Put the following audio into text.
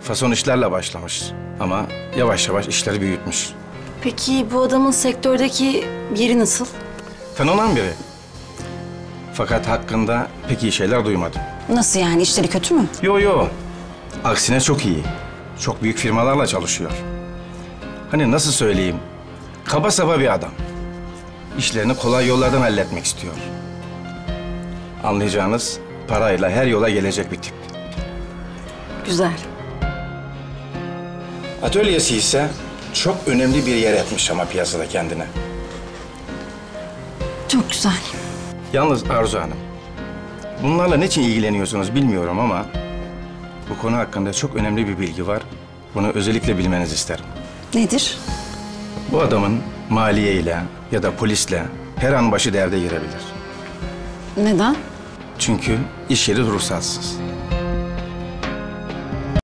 Fason işlerle başlamış. Ama yavaş yavaş işleri büyütmüş. Peki bu adamın sektördeki yeri nasıl? Tanınan biri. Fakat hakkında pek iyi şeyler duymadım. Nasıl yani? İşleri kötü mü? Yo yo. Aksine çok iyi. Çok büyük firmalarla çalışıyor. Hani nasıl söyleyeyim? Kaba saba bir adam. İşlerini kolay yollardan halletmek istiyor. Anlayacağınız parayla her yola gelecek bir tip. Güzel. Atölyesi ise çok önemli bir yer etmiş ama piyasada kendine. Çok güzel. Yalnız Arzu Hanım, bunlarla niçin ilgileniyorsunuz bilmiyorum ama bu konu hakkında çok önemli bir bilgi var. Bunu özellikle bilmenizi isterim. Nedir? Bu adamın maliyeyle ya da polisle her an başı derde girebilir. Neden? Çünkü iş yeri ruhsatsız.